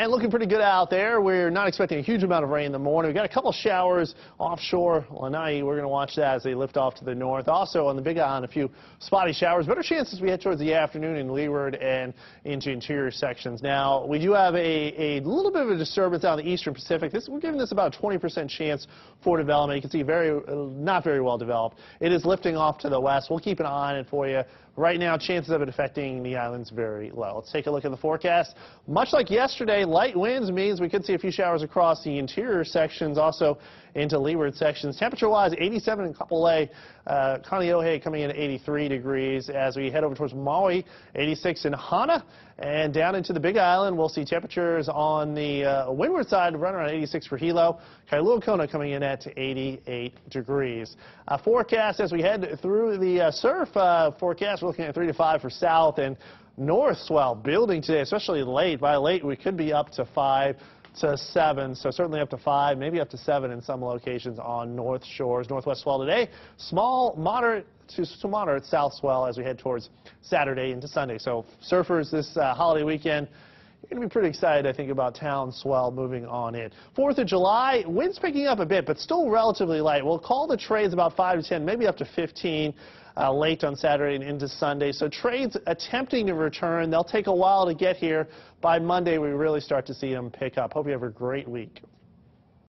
And looking pretty good out there. We're not expecting a huge amount of rain in the morning. We've got a couple showers offshore Lanai. We're going to watch that as they lift off to the north. Also on the Big Island, a few spotty showers. Better chances we head towards the afternoon in Leeward and into interior sections. Now, we do have a, a little bit of a disturbance out in the eastern Pacific. This, we're giving this about a 20% chance for development. You can see very, not very well developed. It is lifting off to the west. We'll keep an eye on it for you. Right now, chances of it affecting the islands very low. Let's take a look at the forecast. Much like yesterday, light winds means we could see a few showers across the interior sections, also into leeward sections. Temperature-wise, 87 in Kapolei, uh, Kaneohe coming in at 83 degrees. As we head over towards Maui, 86 in Hana, and down into the Big Island, we'll see temperatures on the uh, windward side run around 86 for Hilo. Kailua Kona coming in at 88 degrees. Uh, forecast as we head through the uh, surf uh, forecast, we're looking at 3 to 5 for south and north swell building today, especially late. By late, we could be up to 5 to 7, so certainly up to 5, maybe up to 7 in some locations on north shores. Northwest swell today, small, moderate to, to moderate south swell as we head towards Saturday into Sunday. So surfers this uh, holiday weekend, you're going to be pretty excited, I think, about town swell moving on in. 4th of July, winds picking up a bit, but still relatively light. We'll call the trades about 5 to 10, maybe up to 15 uh, late on Saturday and into Sunday. So trades attempting to return. They'll take a while to get here. By Monday, we really start to see them pick up. Hope you have a great week.